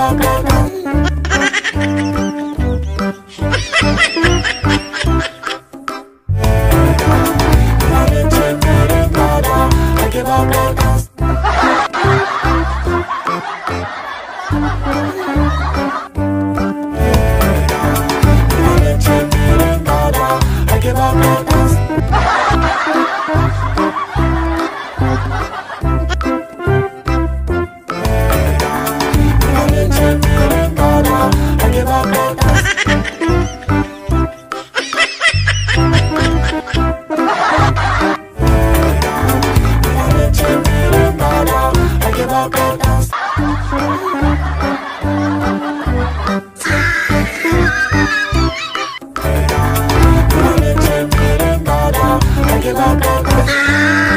Look walk across.